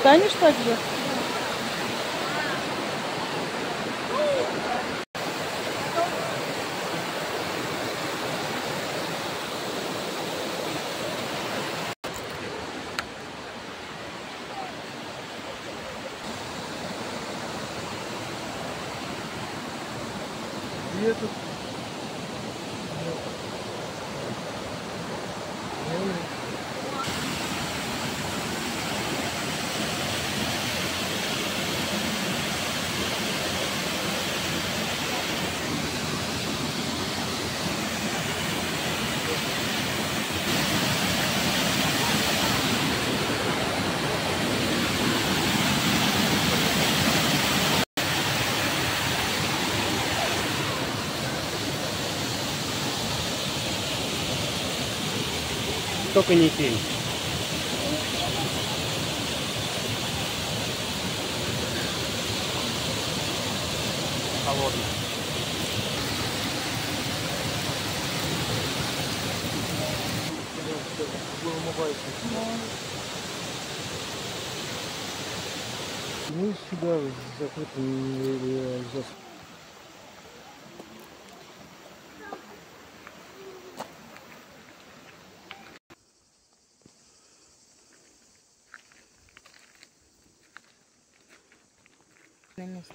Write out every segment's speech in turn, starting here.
Станешь так же? И Только не пей. Холодно. Мы сюда с закрытым э, menos.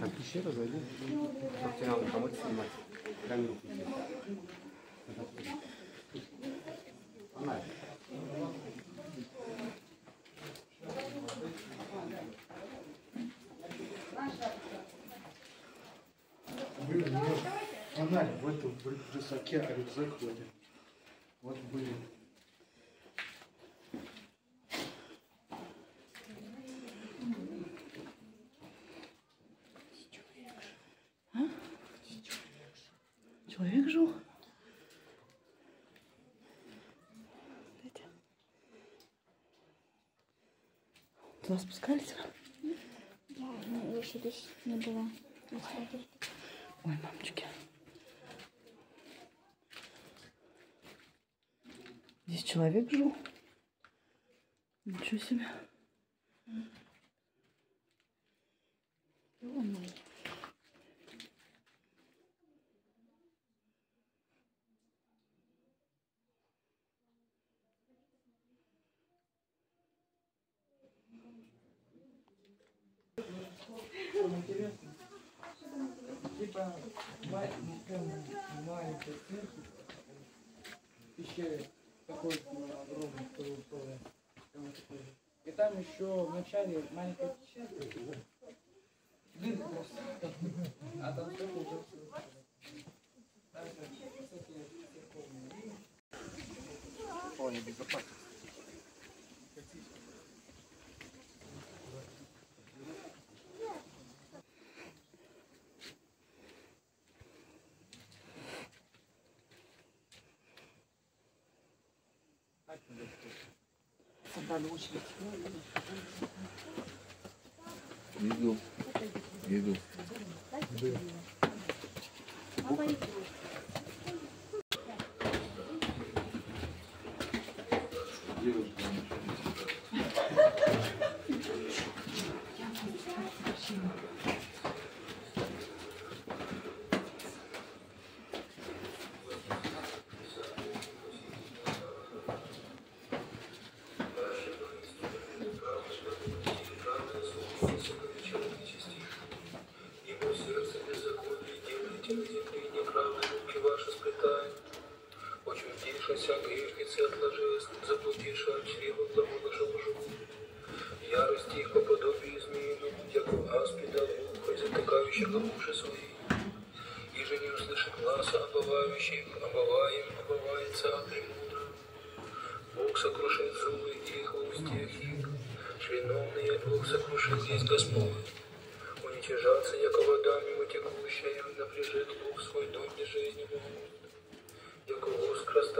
Так, пещера зайди. Как тебе надо помочь снимать? Камеру у меня фонарь в этом рюкзаке, а рюкзак в. Вот блин. Человек жил. Туда спускались? Я ну, еще здесь не сходила. Ой, мамочки. Здесь человек жил. Ничего себе. Ё-моё. Типа ма- ну, прям маленькая церковь в пещере такой ну, огромный такой условие. И там еще в начале маленькая пещера. Дырка просто. А там сверху уже всё. Там же всякие церковные. Плане безопасности. Иду. Иду. Ветер Тишася грешницы отложилась, заблудившая от чрева глагола лжу. Ярость их по подобию змеиным, як у аспида ухо, затыкающего уши свои. И же не услышит глаза обывающих, обываем, обывается премудро. Бог сокрушит зубы их в устех их, членовные Бог сокрушит здесь Господь. Уничижаться, яко вода мимо текущая, напряжет Бог свой дом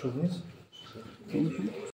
помилуй, Господи, помилуй. И яко